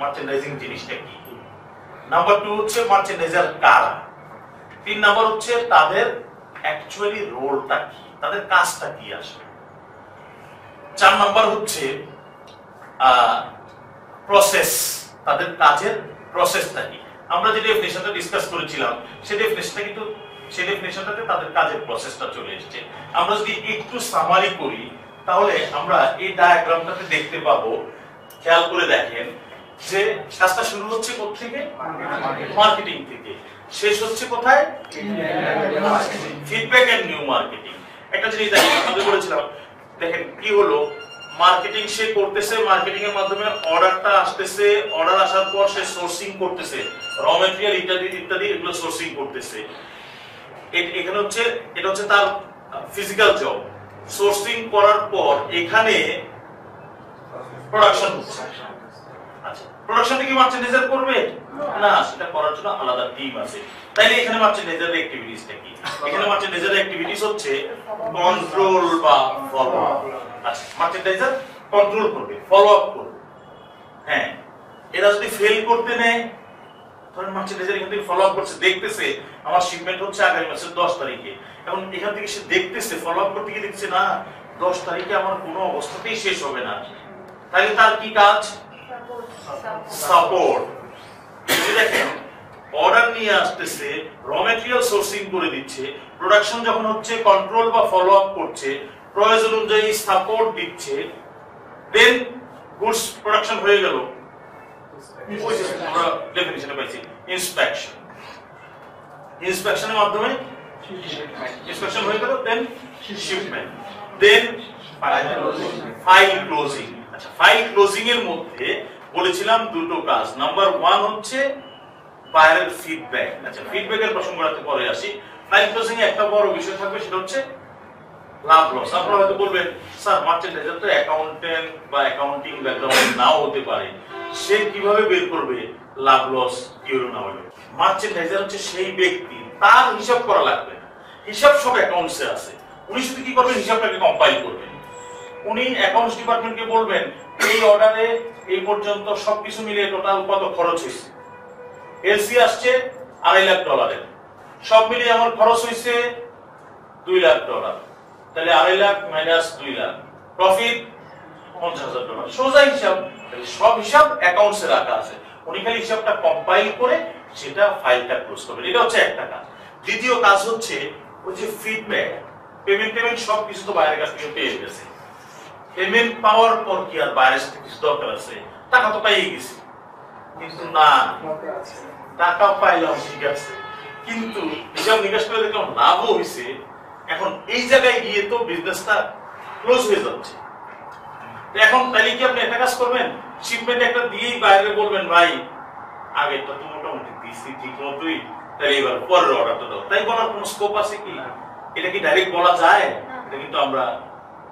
Merchandising জিনিসটা কি? Number two হচ্ছে মার্চেন্ডাইজার কারা? তিন নাম্বার হচ্ছে তাদের অ্যাকচুয়ালি রোলটা কি? তাদের কাজটা কি আসলে? চার নাম্বার হচ্ছে প্রসেস তাদের কাজের প্রসেসটা কি? আমরা যে ডেফিনেশনটা ডিসকাস করেছিলাম সেই ডেফিনেশনটা কিন্তু সেই ডেফিনেশনটাতে তাদের কাজের প্রসেসটা চলে এসেছে। আমরা যদি একটু সামারি করি, তাহলে আমরা এই ডায়াগ্রামটাতে দেখতে পাবো। খেয়াল করে দেখেন যে কাজটা শুরু হচ্ছে থেকে মার্কেটিং থেকে। শেষ হচ্ছে কোথায়? ফিডব্যাক এন্ড নিউ মার্কেটিং একটা জিনিস দেখেন আমাদের বলেছিলাম, দেখেন কি হলো? মার্কেটিং সে করতেছে মার্কেটিং এর মাধ্যমে অর্ডারটা আসতেছে অর্ডার আসার পর সে সোর্সিং করতেছে। র মেটেরিয়াল ইত্যাদি ইত্যাদি, এগুলো সোর্সিং করতেছে। এখানে হচ্ছে, এটা হচ্ছে তার ফিজিক্যাল জব সোর্সিং করার পর এখানে প্রোডাকশন হচ্ছে। আচ্ছা আচ্ছা হ্যাঁ এরা যদি ফেল করতে নেয় ফলো করছে, দেখতেছে, আমার শিপমেন্ট হচ্ছে আগামী মাসের দশ তারিখে। এখন এখান থেকে সে দেখতেছে ফলো আপ করতে গিয়ে দেখছে না, দশ তারিখে আমার কোনো অবস্থাতেই শেষ হবে না। তাহলে তার কি কাজ? সাপোর্ট দেখেন অর্ডার নিয়ে আসতেছে র মেটেরিয়াল সোর্সিং করে দিচ্ছে প্রোডাকশন যখন হচ্ছে কন্ট্রোল বা ফলো আপ করছে, প্রয়োজন অনুযায়ী সাপোর্ট দিচ্ছে দেন গুডস প্রোডাকশন হয়ে গেল। আমরা ডেফিনিশনে ইন্সপেকশন ইন্সপেকশনের মাধ্যমে ইন্সপেকশন হয়ে গেল then shipment then file closing আচ্ছা ফাইল ক্লোজিং এর মধ্যে বলেছিলাম দুটো কাজ। নাম্বার ওয়ান হচ্ছে ফিডব্যাক আচ্ছা প্রসঙ্গটাতে পরে আসি। ফাইল ক্লোজিং এ একটা বড় বিষয় থাকবে, সেটা হচ্ছে লাভ লস আপনারা হয়তো বলবেন, স্যার তো অ্যাকাউন্টেন্ট বা অ্যাকাউন্টিং ব্যাকগ্রাউন্ড নাও হতে পারে, সে কীভাবে বের করবে লাভ লস হলো না হলো? মার্চেন্ডাইজার হচ্ছে সেই ব্যক্তি, তার হিসাব করা লাগবে হিসাব সব অ্যাকাউন্টসে আছে। উনি শুধু কি করবেন? হিসাবটাকে কম্পাইল করবেন। উনি অ্যাকাউন্টস ডিপার্টমেন্টকে বলবেন, এই অর্ডারে এই পর্যন্ত সবকিছু মিলিয়ে টোটাল কত খরচ হয়েছে এলসি আসছে আড়াই লাখ ডলারের সব মিলিয়ে আমার খরচ হয়েছে দুই লাখ ডলার তাহলে আড়াই লাখ মাইনাস দুই লাখ। প্রফিট পঞ্চাশ হাজার ডলার সোজা হিসাব সব হিসাব অ্যাকাউন্টসে রাখা আছে। উনি খালি হিসাবটা কম্পাইল করে সেটা ফাইলটা ক্লোজ করবেন। এটা হচ্ছে একটা কাজ। দ্বিতীয় কাজ হচ্ছে ওই যে ফিডব্যাক পেমেন্ট পেমেন্ট সব কিছু তো বাইরের কাছ থেকে পেয়ে গেছে। পেমেন্ট পাওয়ার পর কি আর বাইরের সাথে কিছু দরকার আছে? টাকা তো পাইয়ে গেছি। কিন্তু না টাকা পাইলাম ঠিক আছে। কিন্তু হিসাব নিকাশ করে দেখলাম লাভও হয়েছে এখন এই জায়গায় গিয়ে তো বিজনেসটা ক্লোজ হয়ে যাচ্ছে। এখন তাহলে কি আপনি একটা কাজ করবেন? শিপমেন্ট একটা দিয়েই বাইরে বলবেন ভাই আগেরটা তো মোটামুটি দিছি ঠিক মতোই। তাহলে এবার পরের অর্ডারটা দাও। তাই বলার কোনো স্কোপ আছে কি? এটা কি ডাইরেক্ট বলা যায়? এটা কিন্তু আমরা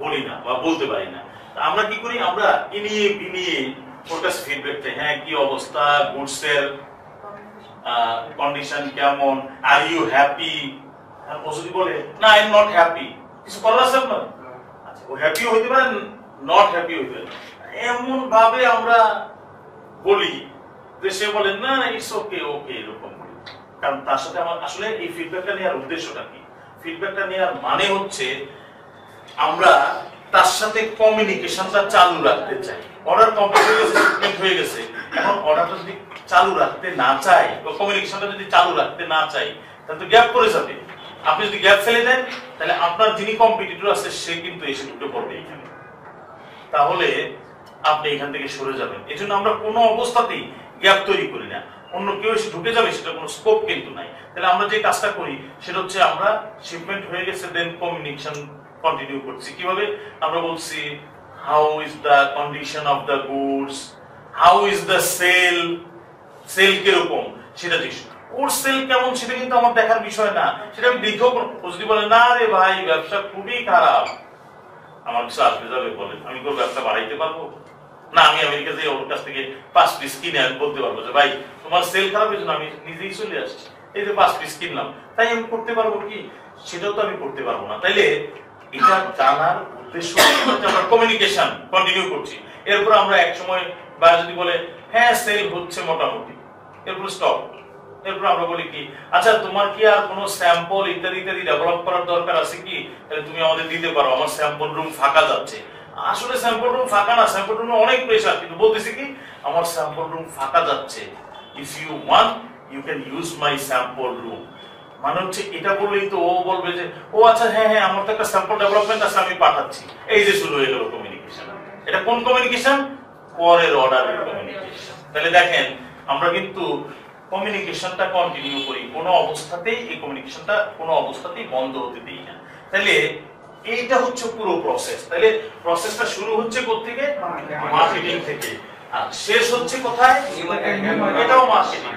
বলি না বা বলতে পারি না। আমরা কি করি? আমরা ইনিয়ে বিনিয়ে কাছে ফিডব্যাক হ্যাঁ কি অবস্থা? গুডসের কন্ডিশন কেমন? আর ইউ হ্যাপি ও যদি বলে না আই এম নট হ্যাপি কিছু করার আছে আপনার? আচ্ছা ও হ্যাপি হইতে পারে নট হ্যাপি হইতে পারে। এমন ভাবে আমরা বলি যে সে বলে না না ইটস ওকে ওকে এরকম বলি। কারণ তার সাথে আমার আসলে এই ফিডব্যাকটা নেওয়ার উদ্দেশ্যটা কি? ফিডব্যাকটা নেওয়ার মানে হচ্ছে আমরা তার সাথে কমিউনিকেশনটা চালু রাখতে চাই। অর্ডার কমপ্লিট হয়ে গেছে shipment হয়ে গেছে। এখন অর্ডারটা যদি চালু রাখতে না চাই, বা কমিউনিকেশনটা যদি চালু রাখতে না চাই, তাহলে তো গ্যাপ পড়ে যাবে। আপনি যদি গ্যাপ ফেলে দেন, তাহলে আপনার যিনি কম্পিটিটর আছে, সে কিন্তু এসে ঢুকে পড়বে এখানে। তাহলে আপনি এখান থেকে সরে যাবেন। এই জন্য আমরা কোনো অবস্থাতেই গ্যাপ তৈরি করি না। অন্য কেউ এসে ঢুকে যাবে, সেটা কোনো স্কোপ কিন্তু নাই। তাহলে আমরা যে কাজটা করি, সেটা হচ্ছে আমরা শিপমেন্ট হয়ে গেছে দেন কমিউনিকেশন কন্টিনিউ করছি। কীভাবে আমরা বলছি how is the condition of the goods how is the sale sale কীরকম? সেটা দেখছি ওর সেল কেমন সেটা কিন্তু আমার দেখার বিষয় না। সেটা আমি দেখেও যদি বলে, না রে ভাই, ব্যবসা খুবই খারাপ। আমার আসবে যাবে, বলে। আমি কোনো ব্যবসা বাড়াইতে পারব? না, আমি আমেরিকা থেকে ওর কাছ থেকে পাঁচ পিস কিনে আমি বলতে পারব যে, ভাই, তোমার সেল খারাপ হয়েছে আমি নিজেই চলে আসছি। এই যে পাঁচ পিস কিনলাম। তাই আমি করতে পারব কি? সেটাও তো আমি করতে পারব না। তাইলে এটা জানার উদ্দেশ্য আমরা কমিউনিকেশন কন্টিনিউ করছি। এরপর আমরা এক সময় বা যদি বলে হ্যাঁ সেল হচ্ছে মোটামুটি। এরপর স্টপ এরপর আমরা বলি কি আচ্ছা তোমার কি আর কোনো স্যাম্পল ইত্যাদি ইত্যাদি ডেভেলপ করার দরকার আছে কি? তাহলে তুমি আমাদের দিতে পারো। আমার স্যাম্পল রুম ফাঁকা যাচ্ছে। আসলে স্যাম্পল রুম ফাঁকা না স্যাম্পল রুমে অনেক প্রেসার কিন্তু বলতেছি কি, আমার স্যাম্পল রুম ফাঁকা যাচ্ছে। If you want you can use my sample room মানে হচ্ছে এটা বললেই তো ও বলবে যে ও আচ্ছা হ্যাঁ হ্যাঁ আমার তো একটা স্যাম্পল ডেভেলপমেন্ট আছে আমি পাঠাচ্ছি। এই যে শুরু হয়ে গেল কমিউনিকেশন এটা কোন কমিউনিকেশন পরের অর্ডারের কমিউনিকেশন তাহলে দেখেন আমরা কিন্তু কমিউনিকেশনটা কন্টিনিউ করি। কোনো অবস্থাতেই এই কমিউনিকেশনটা কোনো অবস্থাতেই বন্ধ হতে দিই না। তাহলে এইটা হচ্ছে পুরো প্রসেস তাহলে প্রসেসটা শুরু হচ্ছে কোত্থেকে? মার্কেটিং থেকে। আর শেষ হচ্ছে কোথায়? এটাও মার্কেটিং